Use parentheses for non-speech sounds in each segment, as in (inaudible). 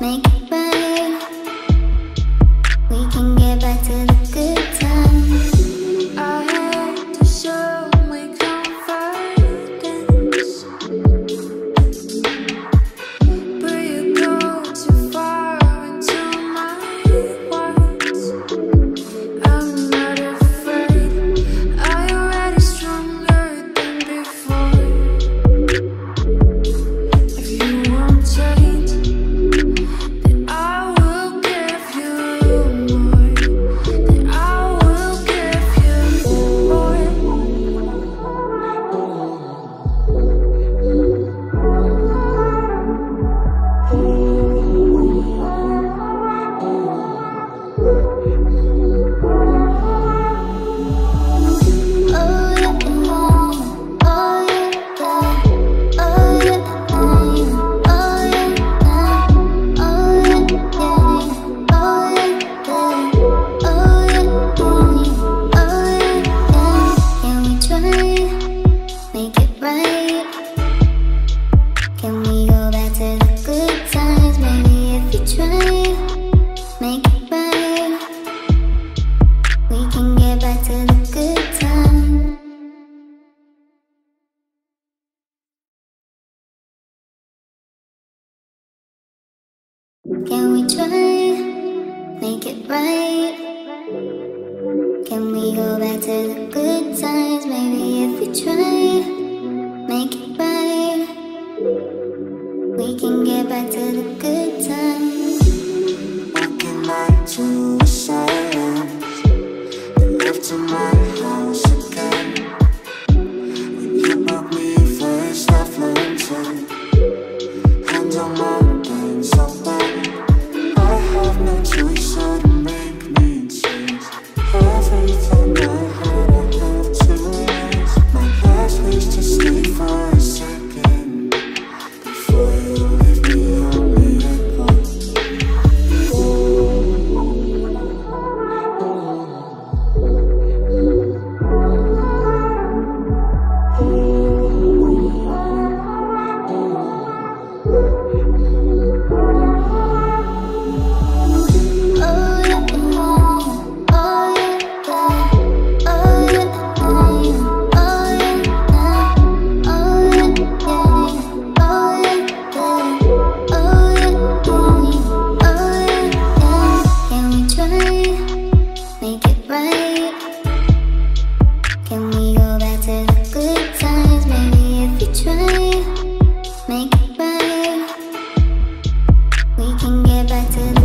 make make it right. We can get back to the good times. Can we try, make it right? Can we go back to the good times? Maybe if we try, make it right. We can get back to the good times.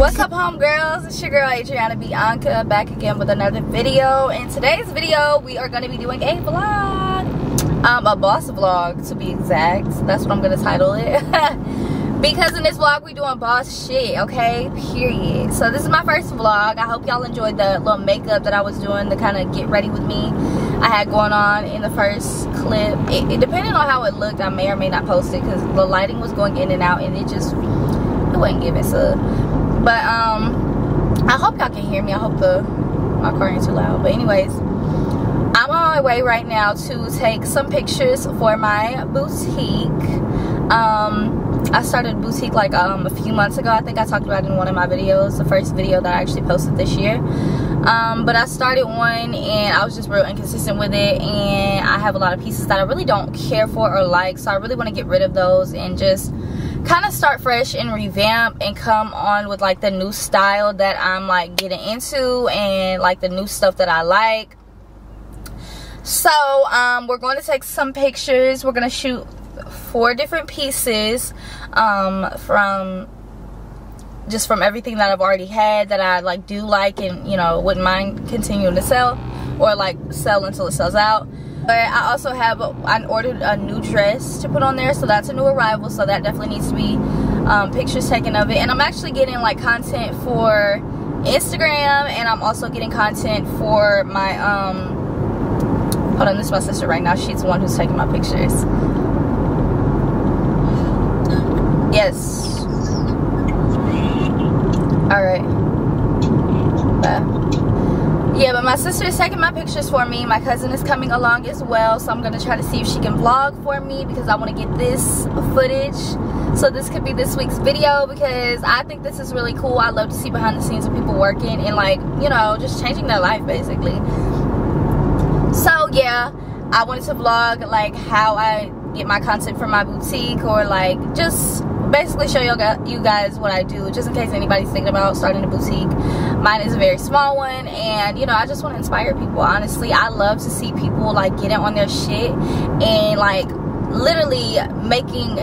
What's up, homegirls? It's your girl Adriona Bianca back again with another video. In today's video, we are going to be doing a vlog, um, a boss vlog to be exact. That's what I'm going to title it. (laughs) because in this vlog we doing boss shit okay period so this is my first vlog i hope y'all enjoyed the little makeup that i was doing to kind of get ready with me i had going on in the first clip. It, it, depending on how it looked, I may or may not post it because the lighting was going in and out and it just it wasn't giving so. But um, I hope y'all can hear me. I hope the my car ain't too loud. But anyways, I'm on my way right now to take some pictures for my boutique. Um, I started boutique like um, a few months ago. I think I talked about it in one of my videos, the first video that I actually posted this year. Um, but I started one and I was just real inconsistent with it and I have a lot of pieces that I really don't care for or like so I really want to get rid of those and just kind of start fresh and revamp and come on with like the new style that I'm like getting into and like the new stuff that I like. So um, we're going to take some pictures. We're going to shoot four different pieces um, from just from everything that I've already had that I like do like and you know wouldn't mind continuing to sell or like sell until it sells out but I also have I ordered a new dress to put on there so that's a new arrival so that definitely needs to be um, pictures taken of it. And I'm actually getting like content for Instagram and I'm also getting content for my um hold on this is my sister right now. She's the one who's taking my pictures. Yes all right Bye. Yeah but my sister is taking my pictures for me. My cousin is coming along as well so i'm gonna try to see if she can vlog for me because i want to get this footage. So this could be this week's video because i think this is really cool. I love to see behind the scenes of people working and like you know just changing their life basically. So yeah i wanted to vlog like how i get my content from my boutique or like just basically show you guys what I do just in case anybody's thinking about starting a boutique mine is a very small one and you know I just want to inspire people honestly I love to see people like getting on their shit and like literally making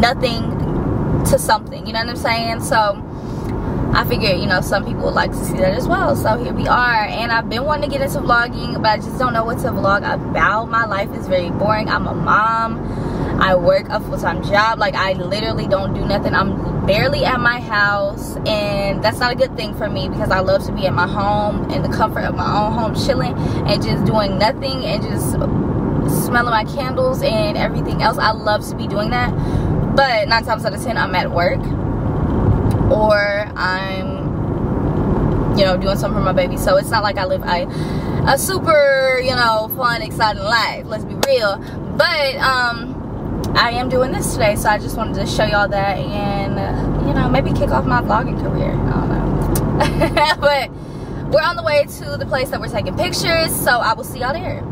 nothing to something you know what I'm saying so I figured, you know, some people would like to see that as well. So here we are. And I've been wanting to get into vlogging, but I just don't know what to vlog about. My life is very boring. I'm a mom. I work a full-time job. Like, I literally don't do nothing. I'm barely at my house. And that's not a good thing for me because I love to be at my home in the comfort of my own home, chilling and just doing nothing and just smelling my candles and everything else. I love to be doing that. But nine times out of ten, I'm at work or I'm you know doing something for my baby so it's not like I live a, a super you know fun exciting life let's be real but um I am doing this today so I just wanted to show y'all that and uh, you know maybe kick off my vlogging career. I don't know. (laughs) But we're on the way to the place that we're taking pictures so I will see y'all there.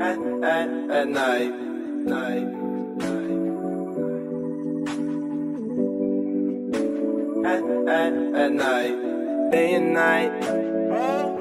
At, at, at night, night, night. At, at, at night, day and night.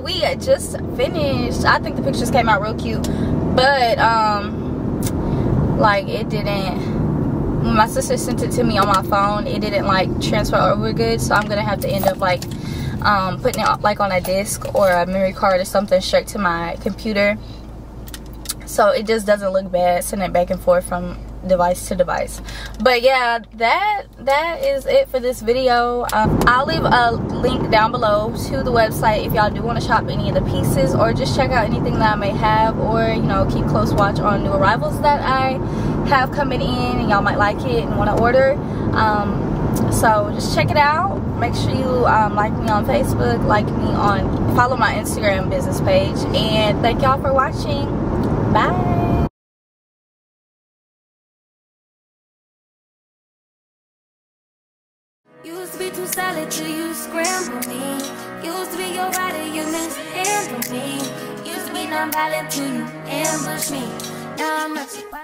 we just finished. I think the pictures came out real cute but um like it didn't when my sister sent it to me on my phone it didn't like transfer over good so i'm gonna have to end up like um putting it like on a disc or a memory card or something straight to my computer. So it just doesn't look bad sending it back and forth from device to device. But yeah that that is it for this video. Um, i'll leave a link down below to the website if y'all do want to shop any of the pieces or just check out anything that i may have or you know keep close watch on new arrivals that i have coming in and y'all might like it and want to order. Um, so just check it out. Make sure you um, like me on facebook like me on follow my instagram business page and thank y'all for watching. Bye Used to you scramble me. Used to be your rider, you mishandle me. Used to be non-violent till you ambush me. Now I'm not so.